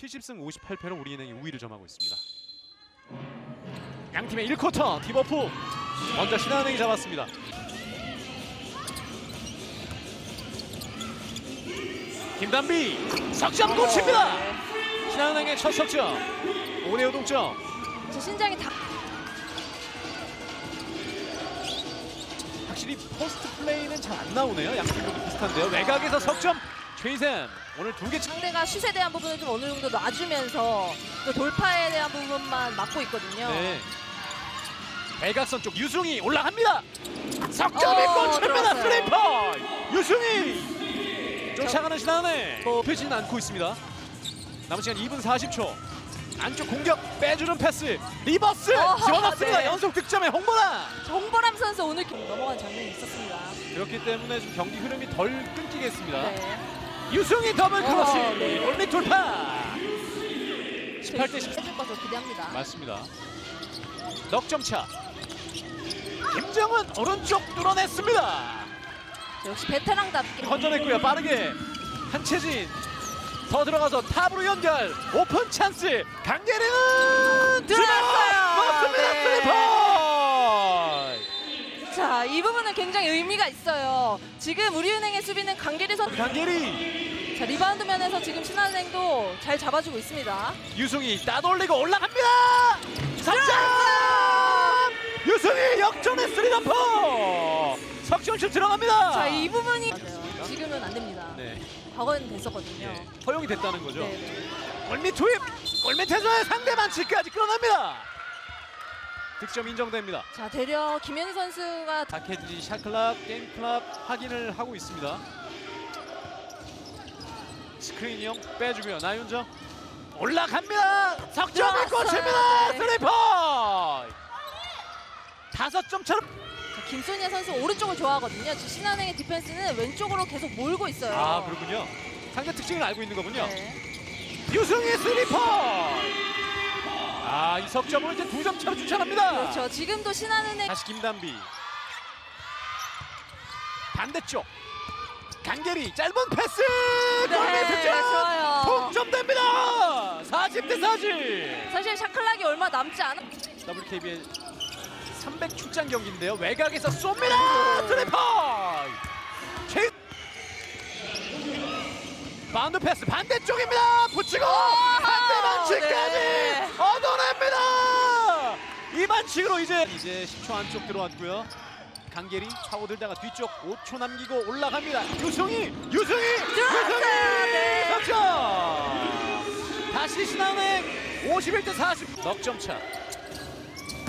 70승 58패로 우리은행이 우위를 점하고 있습니다. 양팀의 1쿼터 팁오프 먼저 신한은행이 잡았습니다. 김단비 석점 놓칩니다. 신한은행의 첫 석점 5대5 동점 제 신장이 다 확실히 포스트 플레이는 잘 안 나오네요. 양팀 모두 비슷한데요. 외곽에서 석점 최희샘 오늘 두개 차. 상대가 슛에 대한 부분을 좀 어느 정도 놔주면서 또 돌파에 대한 부분만 막고 있거든요. 네. 외곽선 쪽 유승이 올라갑니다. 석점이 어, 꽂힙니다. 슬리퍼 유승이 쫓아가는 신한은행 뭐 펴지는 않고 있습니다. 남은 시간 2분 40초. 안쪽 공격 빼주는 패스 리버스 어허, 집어넣습니다. 네. 연속 득점에 홍보라. 홍보람 선수 오늘 넘어간 장면이 있었습니다. 그렇기 때문에 좀 경기 흐름이 덜 끊기겠습니다. 네. 유승희 더블 클러치 어, 네. 골밑 돌파. 18대 10 해줄 것을 기대합니다. 맞습니다. 넉점 차. 김정은 오른쪽 뚫어냈습니다. 역시 베테랑답게. 건져냈고요. 빠르게. 한채진. 더 들어가서 탑으로 연결. 오픈 찬스. 강계리는 들어갔어요. 맞습니다. 네. 슬리퍼 자, 이 부분은 굉장히 의미가 있어요. 지금 우리은행의 수비는 강계리 선수 강계리 자, 리바운드 면에서 지금 신한은행도 잘 잡아주고 있습니다. 유승희 따돌리고 올라갑니다 3점 유승희 역전의 스리러퍼 석점슛 들어갑니다 자, 이 부분이 맞아요. 지금은 안 됩니다. 네. 과거에는 됐었거든요. 네. 허용이 됐다는 거죠. 네, 네. 골밑 투입! 골밑에서의 상대 반칙까지 끌어냅니다. 득점 인정됩니다. 자, 되려 김현희 선수가 다케지 샷클럽, 게임클럽 확인을 하고 있습니다. 스크린형 빼주고요. 나윤정 올라갑니다. 석점을. 꽂힙니다. 네. 슬리퍼! 다섯 점처럼 자, 김소니아 선수 오른쪽을 좋아하거든요. 지금 신한은행의 디펜스는 왼쪽으로 계속 몰고 있어요. 아 그렇군요. 상대 특징을 알고 있는 거군요. 네. 유승희 슬리퍼! 석점으로 이제 두 점 차로 추격합니다. 그렇죠. 지금도 신한은행 다시 김단비. 반대쪽. 강계리 짧은 패스! 네, 골밑 득점! 동점됩니다! 40 대 40! 사실 shot clock이 얼마 남지 않아. WKBL 300 출장 경기인데요. 외곽에서 쏩니다! 슬리퍼! 최 바운드 패스 반대쪽입니다. 붙이고 반대 반칙까지 네. 얻어냅니다. 이 반칙으로 이제 이제 10초 안쪽 들어왔고요. 강계리 파고들다가 뒤쪽 5초 남기고 올라갑니다. 유승희, 유승희, 유승희 네. 석점. 다시 신한은행 51대 40 넉점 차.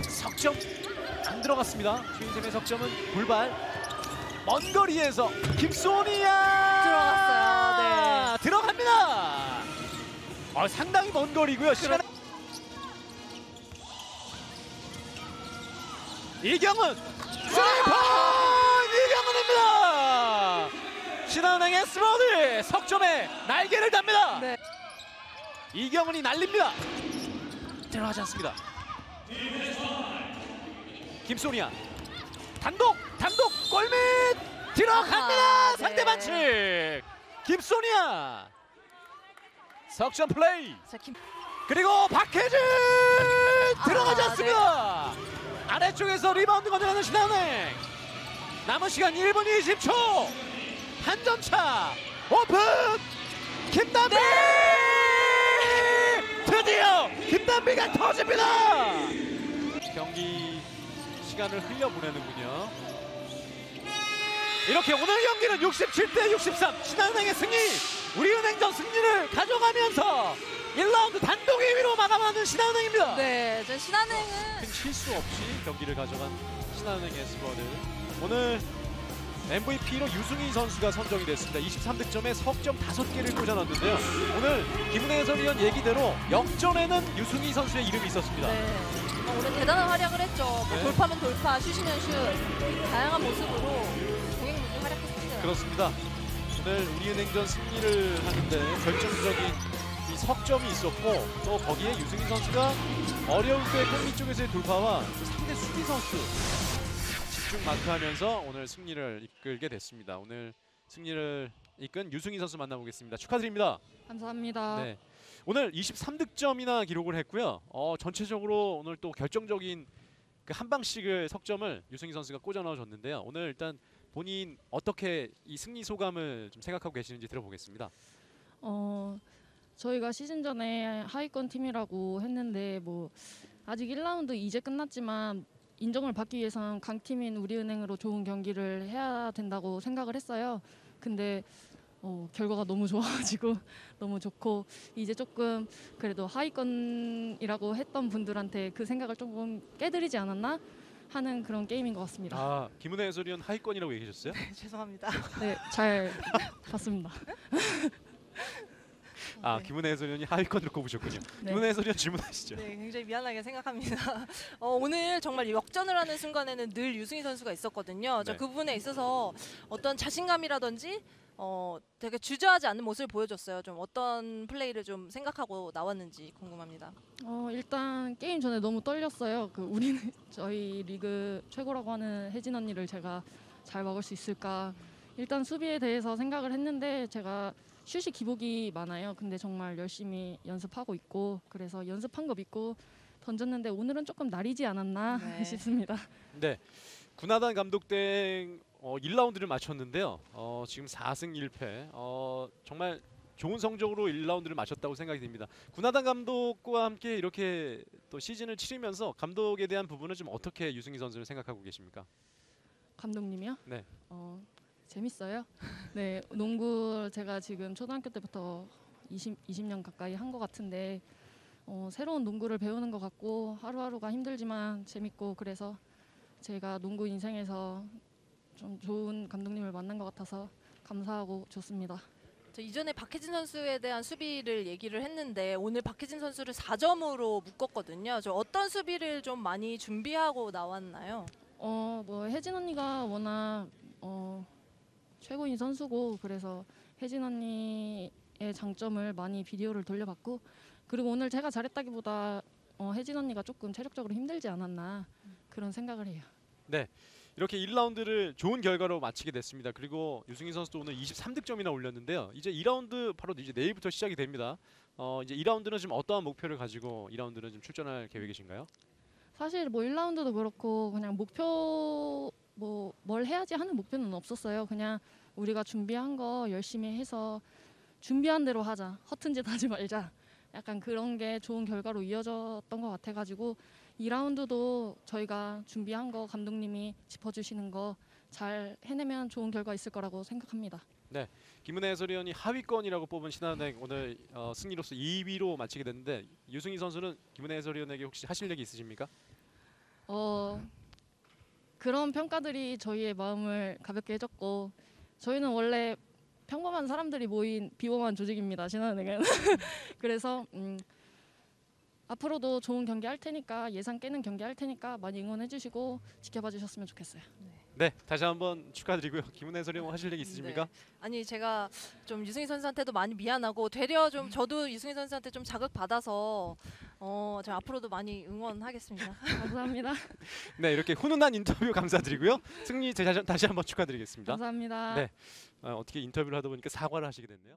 석점 안 들어갔습니다. 최인샘의 석점은 불발. 먼 거리에서 김소니야 아, 상당히 먼 거리고요. 시간 이경은 스리퍼 이경은입니다. 신한은행의 스로드 석점에 날개를 답니다. 네. 이경은이 날립니다. 들어가지 않습니다. 김소니아 단독 단독 골밑 들어갑니다. 네. 상대 반칙. 김소니아 석점 플레이. 자, 김 그리고 박혜진 들어가지 아, 않습니다. 아래쪽에서 리바운드 건져가는 신한은행. 남은 시간 1분 20초. 한 점 차 오픈. 김단비! 드디어 김단비가 터집니다. 경기 시간을 흘려보내는군요. 이렇게 오늘 경기는 67대 63 신한은행의 승리 우리은행전 승리를 가져가면서 1라운드 단독 2위로 마감하는 신한은행입니다 네, 저 신한은행은 큰 실수 없이 경기를 가져간 신한은행 에스버드 오늘 MVP로 유승희 선수가 선정이 됐습니다. 23득점에 석점 5개를 꽂아 넣었는데요. 오늘 김은혜 해설위원 얘기대로 역전에는 유승희 선수의 이름이 있었습니다. 네. 어, 오늘 대단한 활약을 했죠. 뭐 네. 돌파면 돌파, 슛이면 슛. 다양한 모습으로 공격력이 활약했습니다. 그렇습니다. 오늘 우리은행전 승리를 하는데 결정적인 이 석점이 있었고 또 거기에 유승희 선수가 어려울 때 골밑 쪽에서의 돌파와 그 상대 수비 선수 집중 마크하면서 오늘 승리를 이끌게 됐습니다. 오늘 승리를 이끈 유승희 선수 만나보겠습니다. 축하드립니다. 감사합니다. 네. 오늘 23득점이나 기록을 했고요. 어, 전체적으로 오늘 또 결정적인 그 한 방씩을 석점을 유승희 선수가 꽂아 넣어줬는데요. 오늘 일단 본인 어떻게 이 승리 소감을 좀 생각하고 계시는지 들어보겠습니다. 어 저희가 시즌 전에 하위권 팀이라고 했는데 뭐 아직 1라운드 이제 끝났지만 인정을 받기 위해선 강팀인 우리은행으로 좋은 경기를 해야 된다고 생각을 했어요. 근데 어, 결과가 너무 좋아가지고 너무 좋고 이제 조금 그래도 하위권이라고 했던 분들한테 그 생각을 조금 깨드리지 않았나 하는 그런 게임인 것 같습니다. 아 김은혜 해설위원 하위권이라고 얘기하셨어요? 죄송합니다. 네, 잘 봤습니다. 아 네. 김은혜 해설위원이 하위권으로 꼽으셨군요. 네. 김은혜 해설위원 질문하시죠. 네, 굉장히 미안하게 생각합니다. 어, 오늘 정말 역전을 하는 순간에는 늘 유승희 선수가 있었거든요. 저 네. 그 부분에 있어서 어떤 자신감이라든지 어, 되게 주저하지 않는 모습을 보여줬어요. 좀 어떤 플레이를 좀 생각하고 나왔는지 궁금합니다. 어 일단 게임 전에 너무 떨렸어요. 그 우리는 저희 리그 최고라고 하는 혜진 언니를 제가 잘 막을 수 있을까. 일단 수비에 대해서 생각을 했는데 제가 슛이 기복이 많아요. 근데 정말 열심히 연습하고 있고 그래서 연습한 거 믿고 던졌는데 오늘은 조금 나리지 않았나 네. 싶습니다. 네. 군하단 감독 땡 어, 1라운드를 마쳤는데요. 어, 지금 4승 1패. 어, 정말 좋은 성적으로 1라운드를 마쳤다고 생각이 듭니다. 군하단 감독과 함께 이렇게 또 시즌을 치르면서 감독에 대한 부분은 좀 어떻게 유승희 선수를 생각하고 계십니까? 감독님이요? 네. 어 재밌어요. 네 농구 제가 지금 초등학교 때부터 20 20년 가까이 한 것 같은데 어, 새로운 농구를 배우는 것 같고 하루하루가 힘들지만 재밌고 그래서 제가 농구 인생에서 좀 좋은 감독님을 만난 것 같아서 감사하고 좋습니다. 저 이전에 박혜진 선수에 대한 수비를 얘기를 했는데 오늘 박혜진 선수를 4점으로 묶었거든요. 저 어떤 수비를 좀 많이 준비하고 나왔나요? 어, 뭐 혜진 언니가 워낙 어, 최고인 선수고 그래서 혜진 언니의 장점을 많이 비디오를 돌려봤고 그리고 오늘 제가 잘했다기보다 어, 혜진 언니가 조금 체력적으로 힘들지 않았나 그런 생각을 해요. 이렇게 1라운드를 좋은 결과로 마치게 됐습니다. 그리고 유승희 선수도 오늘 23득점이나 올렸는데요. 이제 2라운드 바로 이제 내일부터 시작이 됩니다. 어, 이제 2라운드는 좀 어떠한 목표를 가지고 2라운드는 좀 출전할 계획이신가요? 사실 뭐 1라운드도 그렇고 그냥 목표 뭐 뭘 해야지 하는 목표는 없었어요. 그냥 우리가 준비한 거 열심히 해서 준비한 대로 하자. 허튼 짓 하지 말자. 약간 그런 게 좋은 결과로 이어졌던 것 같아가지고 2라운드도 저희가 준비한 거 감독님이 짚어주시는 거 잘 해내면 좋은 결과 있을 거라고 생각합니다. 김은혜 해설위원이 하위권이라고 뽑은 신한은행 오늘 어, 승리로서 2위로 마치게 됐는데 유승희 선수는 김은혜 해설위원에게 혹시 하실 얘기 있으십니까? 어 그런 평가들이 저희의 마음을 가볍게 해줬고 저희는 원래 평범한 사람들이 모인 비범한 조직입니다. 신한은행은 그래서 음, 앞으로도 좋은 경기 할 테니까 예상 깨는 경기 할 테니까 많이 응원해 주시고 지켜봐 주셨으면 좋겠어요. 네, 다시 한번 축하드리고요. 김은혜 해설위원 하실 얘기 있으십니까? 네. 아니 제가 좀 유승희 선수한테도 많이 미안하고 되려 좀 저도 유승희 선수한테 좀 자극 받아서 어, 제가 앞으로도 많이 응원하겠습니다. 감사합니다. 네, 이렇게 훈훈한 인터뷰 감사드리고요. 승리 다시, 다시 한번 축하드리겠습니다. 감사합니다. 네. 어, 어떻게 인터뷰를 하다 보니까 사과를 하시게 됐네요.